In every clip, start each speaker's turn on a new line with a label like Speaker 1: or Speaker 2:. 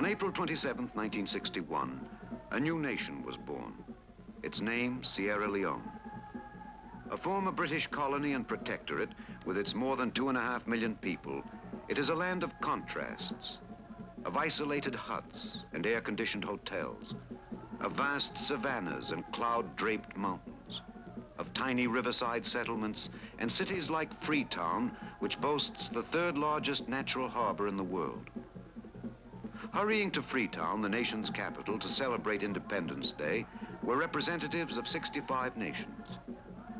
Speaker 1: On April 27, 1961, a new nation was born. Its name, Sierra Leone. A former British colony and protectorate with its more than two and a half million people, it is a land of contrasts, of isolated huts and air-conditioned hotels, of vast savannas and cloud-draped mountains, of tiny riverside settlements and cities like Freetown, which boasts the third largest natural harbor in the world. Hurrying to Freetown, the nation's capital, to celebrate Independence Day, were representatives of 65 nations.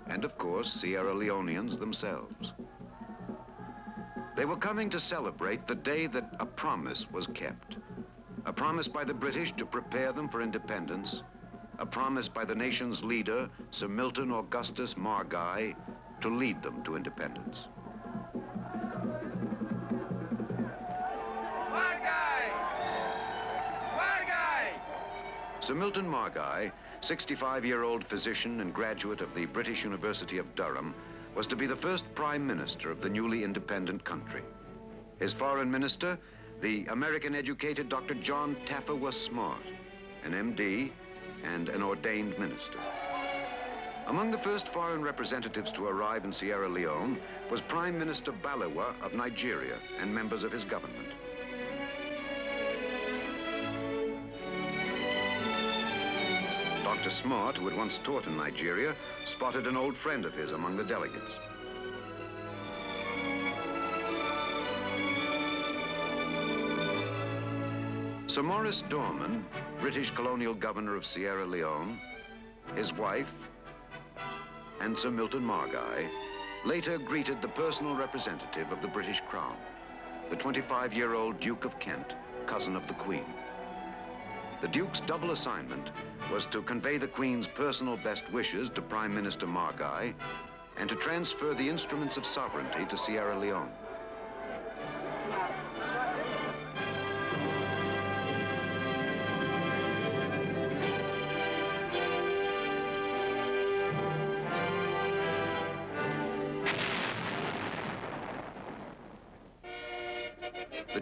Speaker 1: And of course, Sierra Leoneans themselves. They were coming to celebrate the day that a promise was kept. A promise by the British to prepare them for independence. A promise by the nation's leader, Sir Milton Augustus Margai, to lead them to independence. Sir Milton Margai, 65-year-old physician and graduate of the British University of Durham, was to be the first prime minister of the newly independent country. His foreign minister, the American-educated Dr. John Karefa-Smart, an MD and an ordained minister. Among the first foreign representatives to arrive in Sierra Leone was Prime Minister Balewa of Nigeria and members of his government. Dr. Smart, who had once taught in Nigeria, spotted an old friend of his among the delegates. Sir Maurice Dorman, British colonial governor of Sierra Leone, his wife, and Sir Milton Margai, later greeted the personal representative of the British Crown, the 25-year-old Duke of Kent, cousin of the Queen. The Duke's double assignment was to convey the Queen's personal best wishes to Prime Minister Margai and to transfer the instruments of sovereignty to Sierra Leone.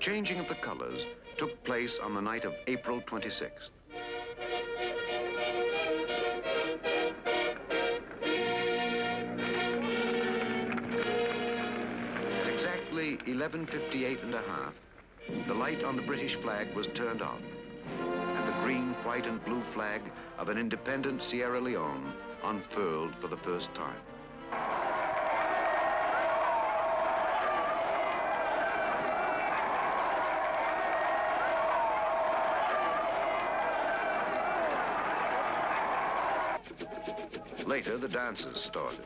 Speaker 1: Changing of the colors took place on the night of April 26th. At exactly 11.58 and a half, the light on the British flag was turned off, and the green, white, and blue flag of an independent Sierra Leone unfurled for the first time. Later, the dances started.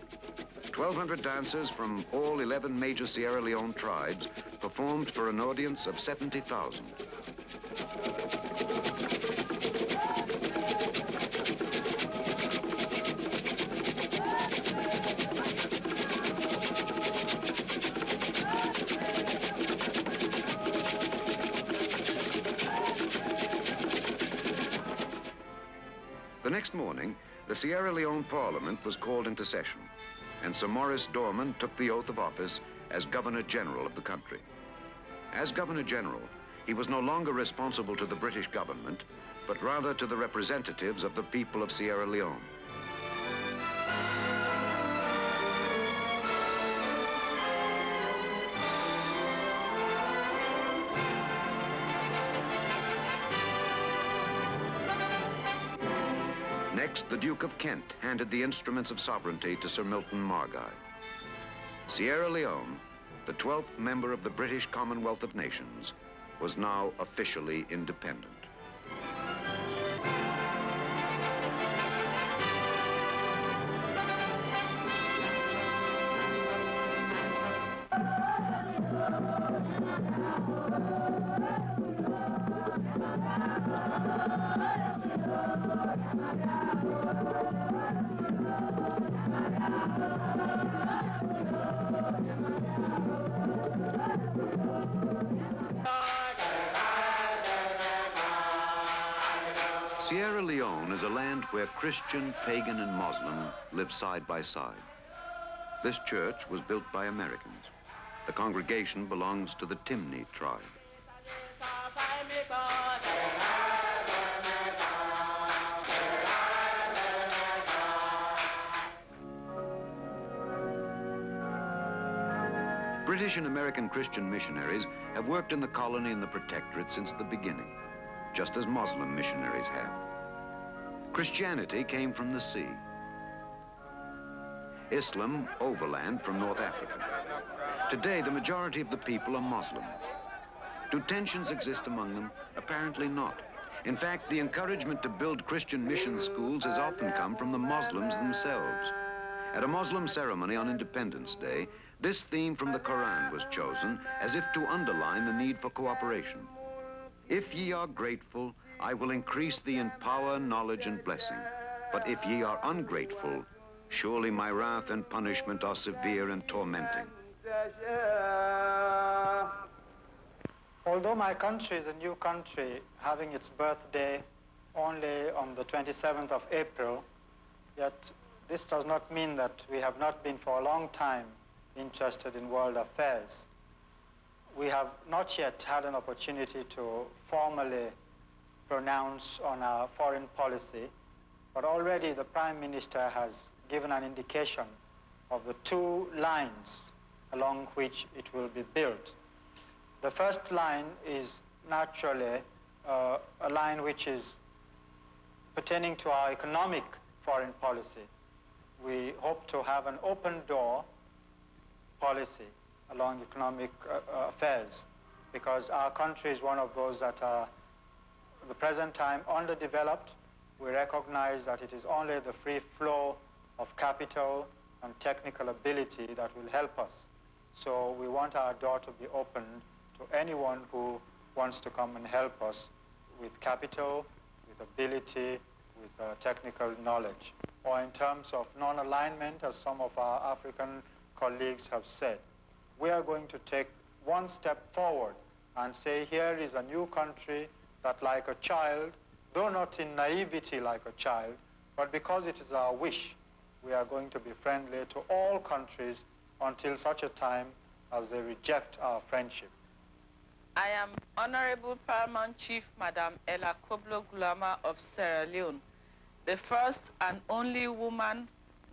Speaker 1: 1,200 dancers from all 11 major Sierra Leone tribes performed for an audience of 70,000. The next morning, the Sierra Leone Parliament was called into session, and Sir Maurice Dorman took the oath of office as Governor General of the country. As Governor General, he was no longer responsible to the British government, but rather to the representatives of the people of Sierra Leone. Duke of Kent handed the instruments of sovereignty to Sir Milton Margai. Sierra Leone, the 12th member of the British Commonwealth of Nations, was now officially independent. Sierra Leone is a land where Christian, pagan, and Muslim live side by side. This church was built by Americans. The congregation belongs to the Temne tribe. British and American Christian missionaries have worked in the colony and the protectorate since the beginning just as Muslim missionaries have. Christianity came from the sea. Islam overland from North Africa. Today, the majority of the people are Muslim. Do tensions exist among them? Apparently not. In fact, the encouragement to build Christian mission schools has often come from the Muslims themselves. At a Muslim ceremony on Independence Day, this theme from the Quran was chosen as if to underline the need for cooperation. If ye are grateful, I will increase thee in power, knowledge, and blessing. But if ye are ungrateful, surely my wrath and punishment are severe and tormenting.
Speaker 2: Although my country is a new country, having its birthday only on the 27th of April, yet this does not mean that we have not been for a long time interested in world affairs. We have not yet had an opportunity to formally pronounce on our foreign policy, but already the Prime Minister has given an indication of the two lines along which it will be built. The first line is naturally uh, a line which is pertaining to our economic foreign policy. We hope to have an open door policy along economic uh, uh, affairs because our country is one of those that are at the present time underdeveloped. We recognize that it is only the free flow of capital and technical ability that will help us. So we want our door to be open to anyone who wants to come and help us with capital, with ability, with uh, technical knowledge. Or in terms of non-alignment, as some of our African colleagues have said, we are going to take one step forward and say here is a new country that like a child, though not in naivety like a child, but because it is our wish, we are going to be friendly to all countries until such a time as they reject our friendship.
Speaker 3: I am Honorable Paramount Chief Madam Ella Koblo Gulama of Sierra Leone, the first and only woman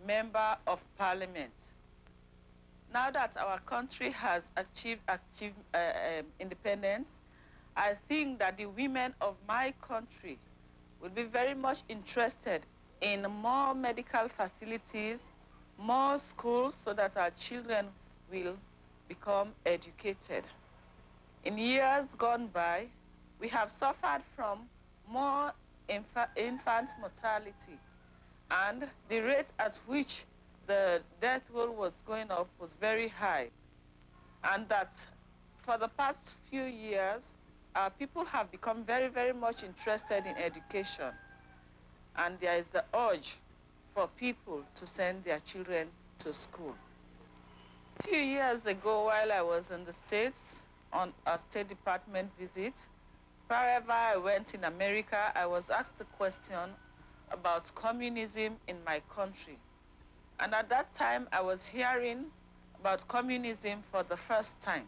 Speaker 3: member of parliament. Now that our country has achieved, achieved uh, um, independence, I think that the women of my country will be very much interested in more medical facilities, more schools so that our children will become educated. In years gone by, we have suffered from more infant mortality, and the rate at which the death toll was going up was very high. And that for the past few years, our people have become very, very much interested in education. And there is the urge for people to send their children to school. A few years ago, while I was in the States, on a State Department visit. Wherever I went in America, I was asked a question about communism in my country. And at that time, I was hearing about communism for the first time.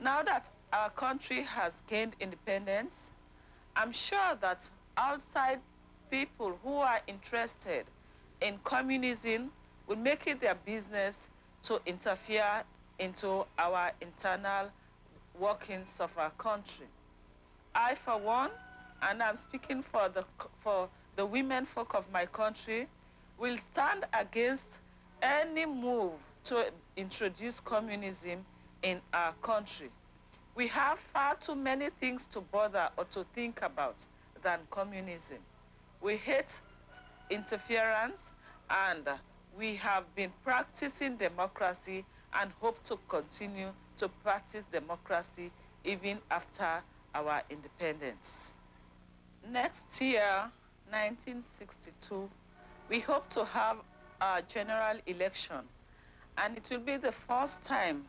Speaker 3: Now that our country has gained independence, I'm sure that outside people who are interested in communism will make it their business to interfere into our internal workings of our country. I, for one, and I'm speaking for the, for the women folk of my country, will stand against any move to introduce communism in our country. We have far too many things to bother or to think about than communism. We hate interference and we have been practicing democracy and hope to continue to practice democracy even after our independence. Next year, 1962, we hope to have a general election, and it will be the first time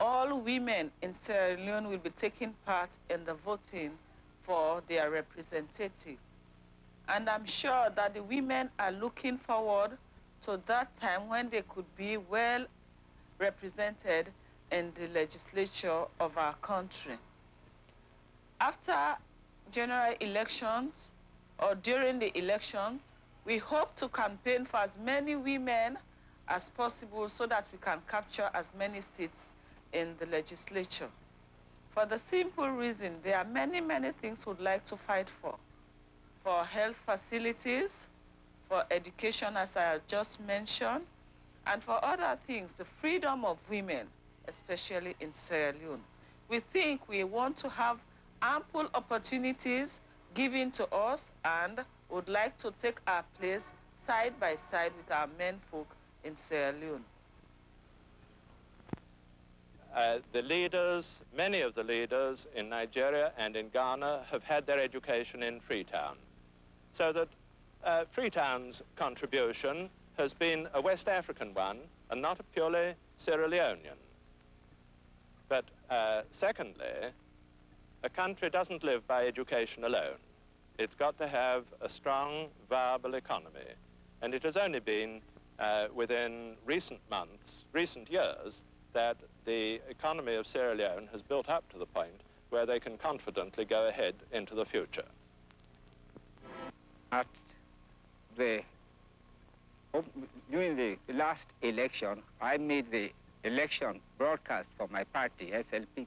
Speaker 3: all women in Sierra Leone will be taking part in the voting for their representative. And I'm sure that the women are looking forward to that time when they could be well represented in the legislature of our country. After general elections or during the elections, we hope to campaign for as many women as possible so that we can capture as many seats in the legislature. For the simple reason, there are many, many things we'd like to fight for. For health facilities, for education, as I just mentioned, and for other things, the freedom of women, especially in Sierra Leone. We think we want to have ample opportunities given to us and would like to take our place side by side with our men folk in Sierra Leone.
Speaker 4: Uh, the leaders, many of the leaders in Nigeria and in Ghana have had their education in Freetown. So that uh, Freetown's contribution has been a West African one and not a purely Sierra Leonean. But uh, secondly, a country doesn't live by education alone. It's got to have a strong, viable economy. And it has only been uh, within recent months, recent years, that the economy of Sierra Leone has built up to the point where they can confidently go ahead into the future.
Speaker 5: At the, during the last election, I made the election broadcast for my party, SLPP.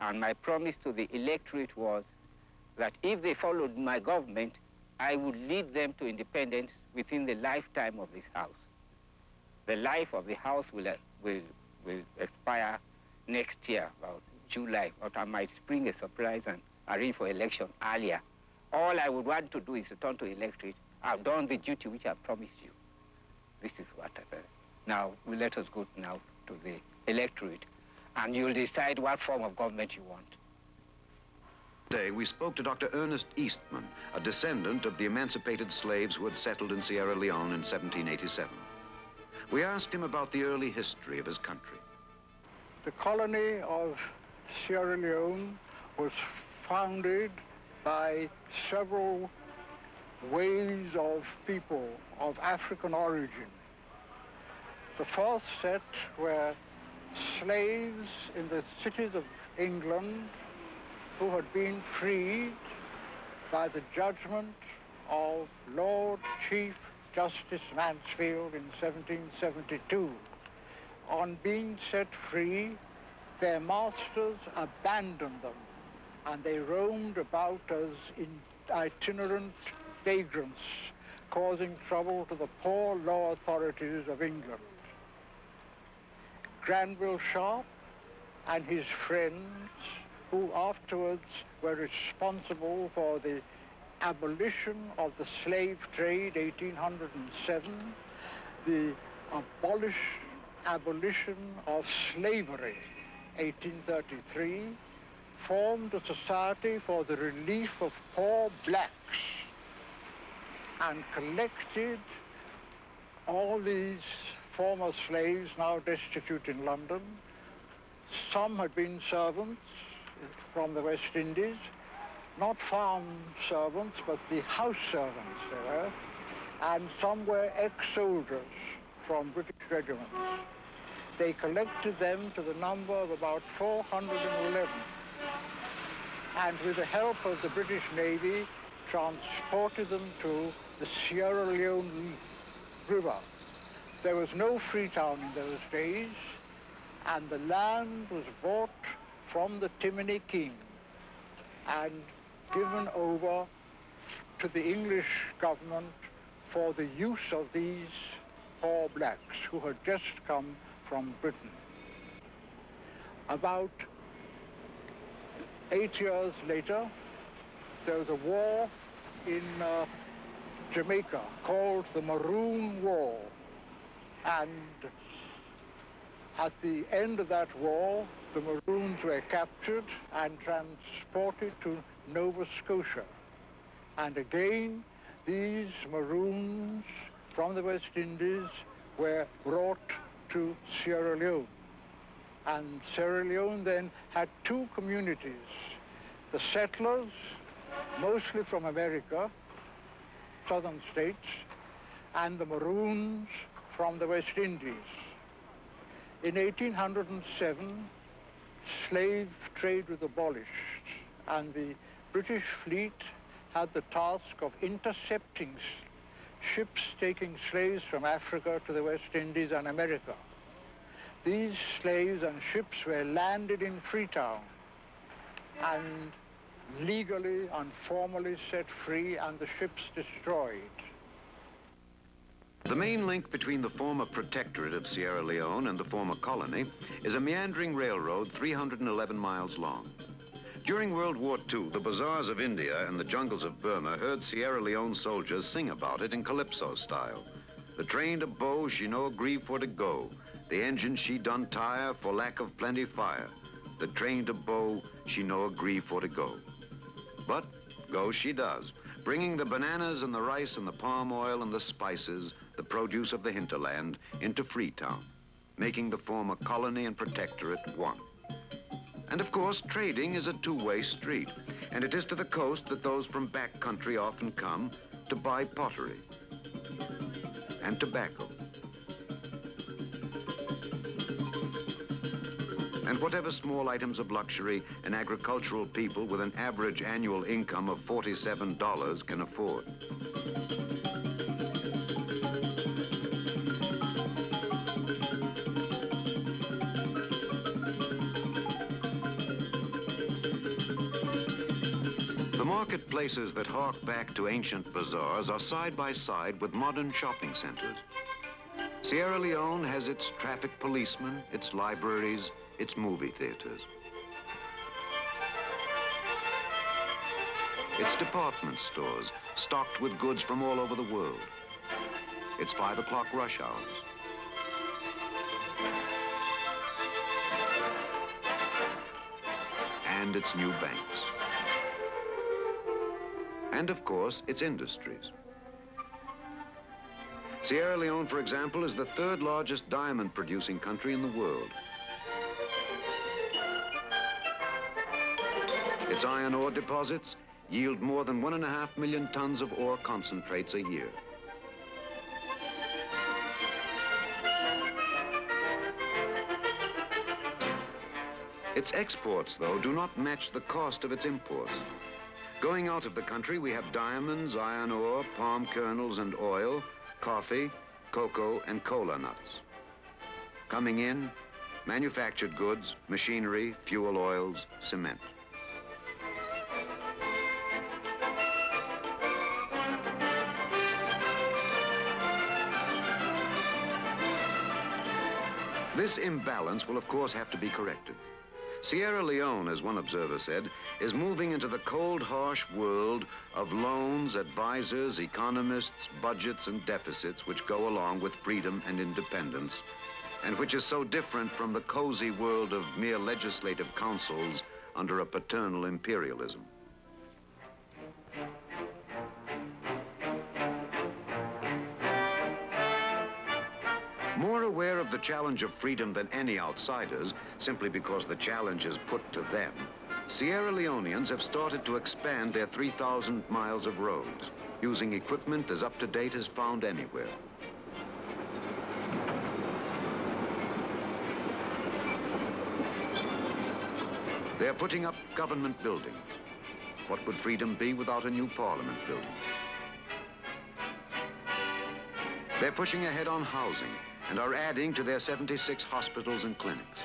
Speaker 5: And my promise to the electorate was that if they followed my government, I would lead them to independence within the lifetime of this house. The life of the house will, uh, will will expire next year, about July, but I might spring a surprise and arrange for election earlier. All I would want to do is return to electorate. I've done the duty which I promised you. This is what I said. Now, let us go now to the electorate, and you'll decide what form of government you want.
Speaker 1: Today, we spoke to Dr. Ernest Eastman, a descendant of the emancipated slaves who had settled in Sierra Leone in 1787. We asked him about the early history of his country.
Speaker 6: The colony of Sierra Leone was founded by several waves of people of African origin. The first set were slaves in the cities of England who had been freed by the judgment of Lord Chief Justice Mansfield in 1772. On being set free, their masters abandoned them and they roamed about as itinerant vagrants, causing trouble to the poor law authorities of England. Granville Sharp and his friends, who afterwards were responsible for the abolition of the slave trade, 1807, the abolish, abolition of slavery, 1833, formed a society for the relief of poor blacks and collected all these former slaves now destitute in London. Some had been servants from the West Indies, not farm servants, but the house servants there, and some were ex-soldiers from British regiments. They collected them to the number of about 411, and with the help of the British Navy, transported them to the Sierra Leone River. There was no Freetown in those days, and the land was bought from the Temne King. And given over to the English government for the use of these poor blacks who had just come from Britain. About eight years later, there was a war in uh, Jamaica called the Maroon War. And at the end of that war, the Maroons were captured and transported to Nova Scotia. And again, these Maroons from the West Indies were brought to Sierra Leone. And Sierra Leone then had two communities. The settlers, mostly from America, southern states, and the Maroons from the West Indies. In 1807, slave trade was abolished, and the British fleet had the task of intercepting ships taking slaves from Africa to the West Indies and America. these slaves and ships were landed in Freetown and legally and formally set free and the ships destroyed.
Speaker 1: The main link between the former protectorate of Sierra Leone and the former colony is a meandering railroad 311 miles long. During World War II, the bazaars of India and the jungles of Burma heard Sierra Leone soldiers sing about it in calypso style. The train to Bo she no agree for to go. The engine she done tire for lack of plenty fire. The train to Bo she no agree for to go. But go she does, bringing the bananas and the rice and the palm oil and the spices the produce of the hinterland, into Freetown, making the former colony and protectorate one. And of course, trading is a two-way street, and it is to the coast that those from back country often come to buy pottery and tobacco. And whatever small items of luxury an agricultural people with an average annual income of $47 can afford. The marketplaces that hark back to ancient bazaars are side by side with modern shopping centers. Sierra Leone has its traffic policemen, its libraries, its movie theaters. Its department stores, stocked with goods from all over the world. Its five o'clock rush hours. And its new banks and of course, its industries. Sierra Leone, for example, is the third largest diamond producing country in the world. Its iron ore deposits yield more than one and a half million tons of ore concentrates a year. Its exports, though, do not match the cost of its imports. Going out of the country, we have diamonds, iron ore, palm kernels and oil, coffee, cocoa, and cola nuts. Coming in, manufactured goods, machinery, fuel oils, cement. This imbalance will, of course, have to be corrected. Sierra Leone, as one observer said, is moving into the cold, harsh world of loans, advisors, economists, budgets, and deficits which go along with freedom and independence, and which is so different from the cozy world of mere legislative councils under a paternal imperialism. More aware of the challenge of freedom than any outsiders, simply because the challenge is put to them, Sierra Leoneans have started to expand their 3,000 miles of roads, using equipment as up-to-date as found anywhere. They're putting up government buildings. What would freedom be without a new parliament building? They're pushing ahead on housing, and are adding to their 76 hospitals and clinics.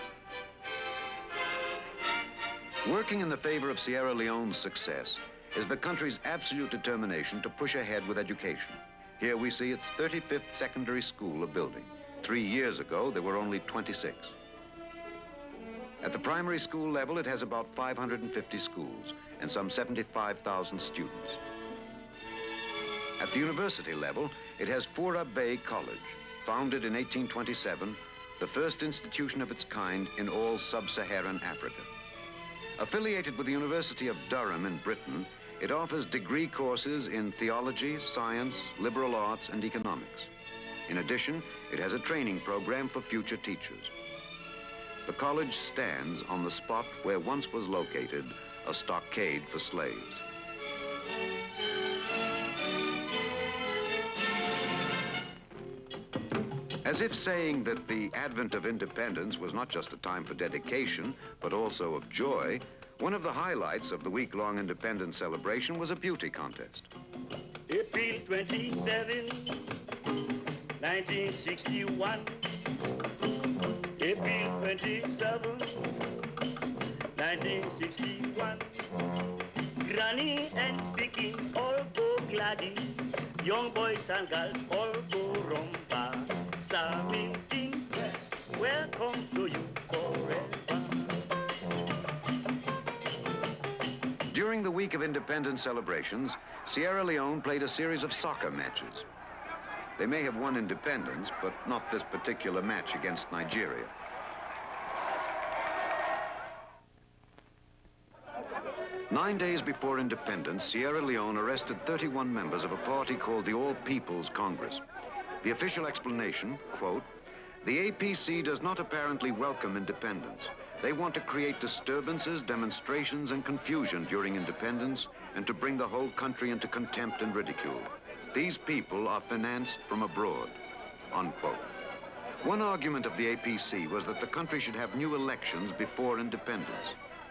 Speaker 1: Working in the favor of Sierra Leone's success is the country's absolute determination to push ahead with education. Here we see its 35th secondary school a building. Three years ago, there were only 26. At the primary school level, it has about 550 schools and some 75,000 students. At the university level, it has Fourah Bay College, Founded in 1827, the first institution of its kind in all sub-Saharan Africa. Affiliated with the University of Durham in Britain, it offers degree courses in theology, science, liberal arts, and economics. In addition, it has a training program for future teachers. The college stands on the spot where once was located a stockade for slaves. As if saying that the advent of independence was not just a time for dedication, but also of joy, one of the highlights of the week-long independence celebration was a beauty contest.
Speaker 7: April 27, 1961. April April 27, 1961. Granny and speaking all go gladdy. Young boys and girls all go rumba. To you forever.
Speaker 1: During the week of independence celebrations, Sierra Leone played a series of soccer matches. They may have won independence, but not this particular match against Nigeria. Nine days before independence, Sierra Leone arrested 31 members of a party called the All People's Congress. The official explanation, quote, the APC does not apparently welcome independence. They want to create disturbances, demonstrations, and confusion during independence and to bring the whole country into contempt and ridicule. These people are financed from abroad, unquote. One argument of the APC was that the country should have new elections before independence.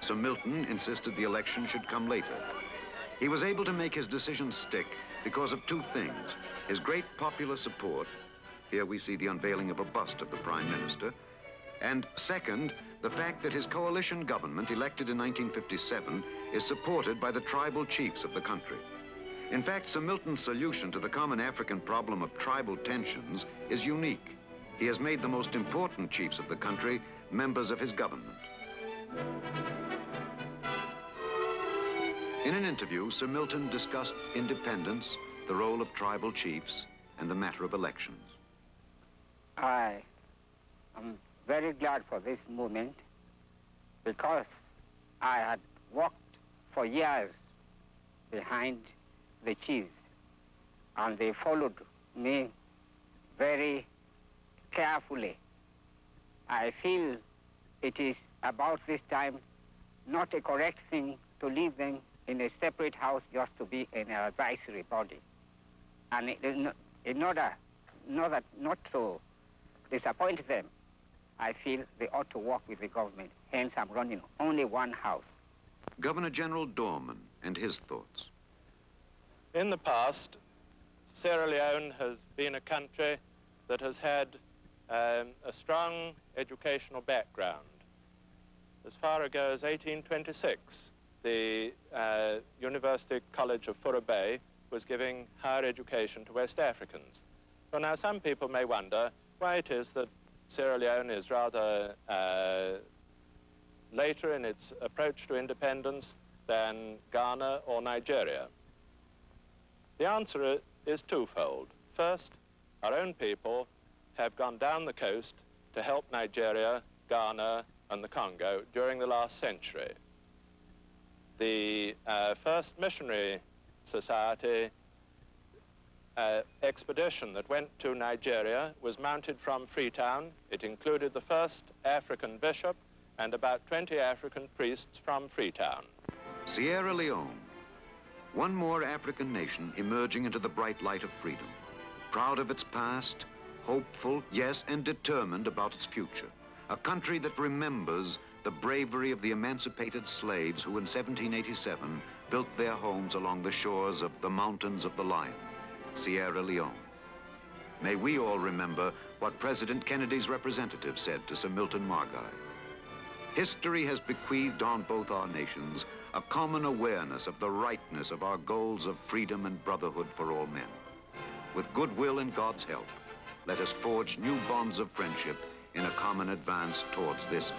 Speaker 1: Sir Milton insisted the election should come later. He was able to make his decision stick because of two things. His great popular support, here we see the unveiling of a bust of the Prime Minister, and second, the fact that his coalition government, elected in 1957, is supported by the tribal chiefs of the country. In fact, Sir Milton's solution to the common African problem of tribal tensions is unique. He has made the most important chiefs of the country members of his government. In an interview, Sir Milton discussed independence, the role of tribal chiefs, and the matter of elections.
Speaker 5: I am very glad for this moment because I had worked for years behind the chiefs and they followed me very carefully. I feel it is about this time not a correct thing to leave them in a separate house just to be in an advisory body. And in, order, in order not to disappoint them, I feel they ought to work with the government. Hence, I'm running only one house.
Speaker 1: Governor General Dorman and his thoughts.
Speaker 4: In the past, Sierra Leone has been a country that has had um, a strong educational background. As far ago as 1826, the uh, University College of Fourah Bay was giving higher education to West Africans. So now some people may wonder it is that Sierra Leone is rather uh, later in its approach to independence than Ghana or Nigeria. The answer is twofold. First, our own people have gone down the coast to help Nigeria, Ghana, and the Congo during the last century. The uh, first missionary society uh, expedition that went to Nigeria was mounted from Freetown. It included the first African bishop and about 20 African priests from Freetown.
Speaker 1: Sierra Leone, one more African nation emerging into the bright light of freedom. Proud of its past, hopeful, yes, and determined about its future. A country that remembers the bravery of the emancipated slaves who in 1787 built their homes along the shores of the Mountains of the Lion. Sierra Leone. May we all remember what President Kennedy's representative said to Sir Milton Margai. History has bequeathed on both our nations a common awareness of the rightness of our goals of freedom and brotherhood for all men. With goodwill and God's help, let us forge new bonds of friendship in a common advance towards this